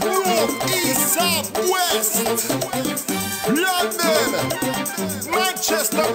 North, east, south, west. London, Manchester,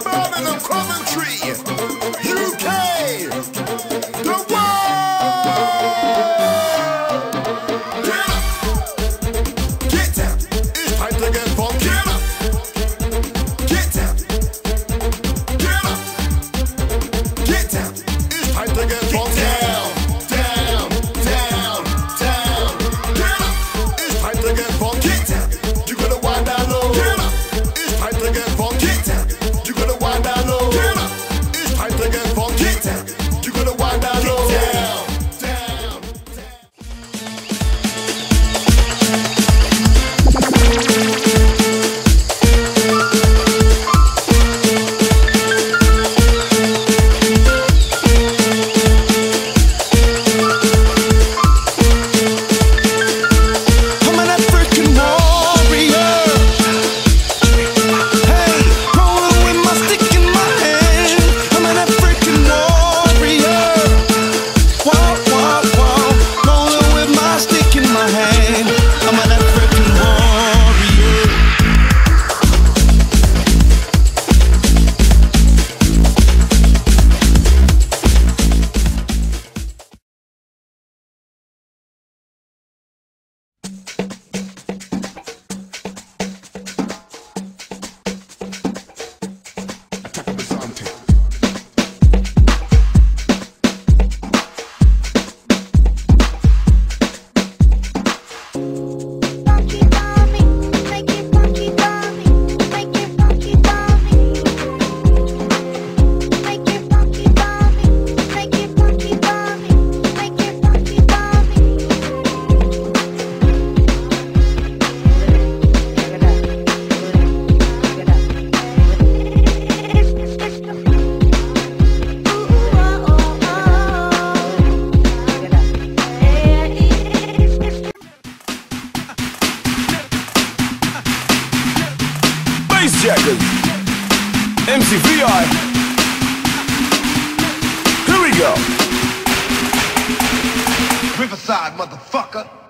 Bass Jackers. MCVI. Here we go. Riverside, motherfucker.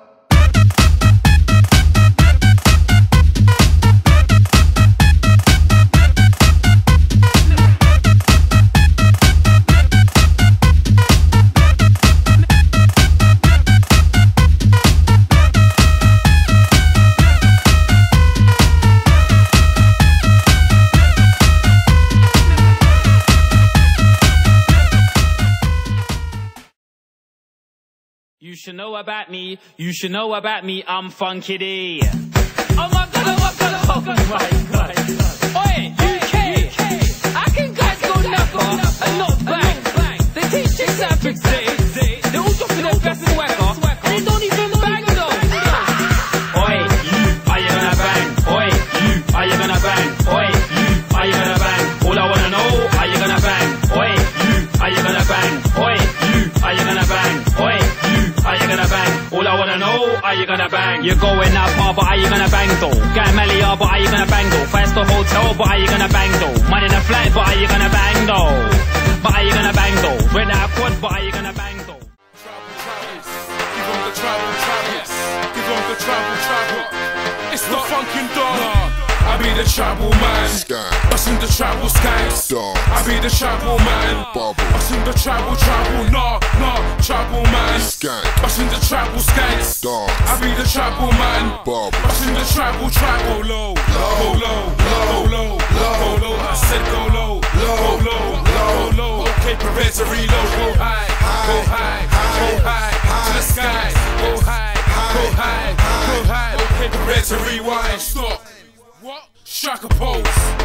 Should know about me. You should know about me. I'm Funky D. Oh my god! Oh my god! Oh my god! UK! How can and not? They teach to say. They all their best swagger going out far, but are you gonna bang though? Get Melly but are you gonna bang though? First the hotel, but are you gonna bang though? Money in a flight, but are you gonna bang though? But are you gonna bang though? Rent out quad, but are you gonna bang though? Give on the travel, travel. Give on the travel, travel. It's the funkin' dog. I be the travel man. Sky. Bustin' the travel skies. I be the travel man. Bubble. Bustin' the travel, travel. Nah, nah, travel man. Skank. Bustin' the travel skies. I be the travel man. Bubble. Bustin' the travel. Go low, go low, go low, go low. I said go low, go low, go low. Okay, prepare to reload. Go high, go high, go high to the sky. Go high, go high, go high. Okay, prepare to rewind. A pose.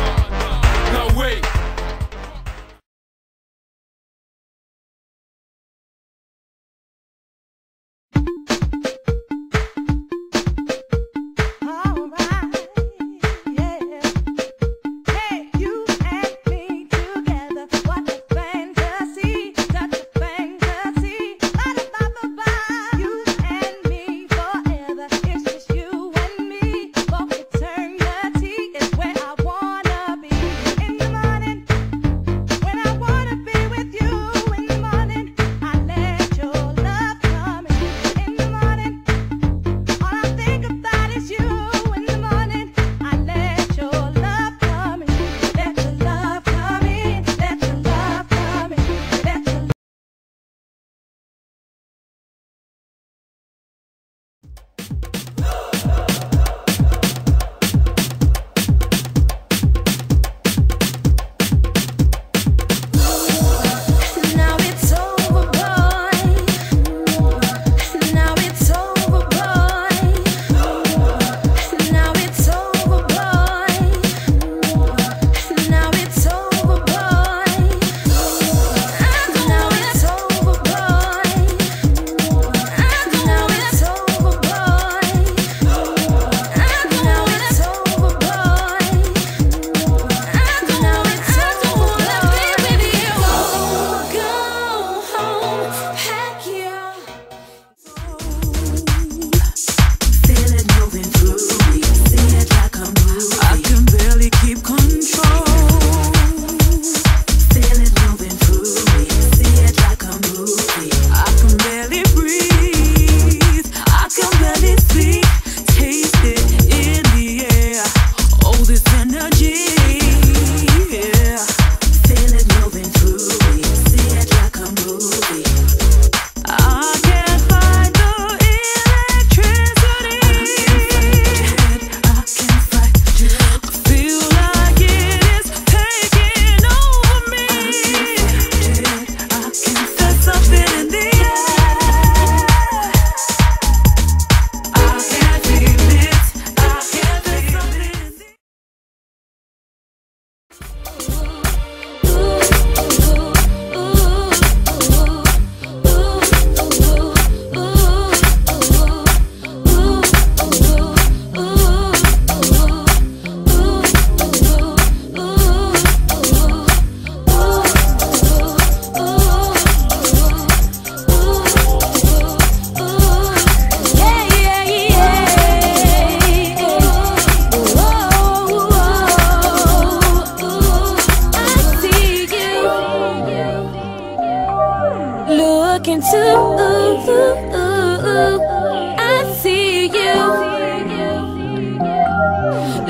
I see you.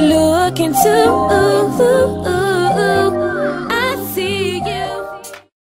Look into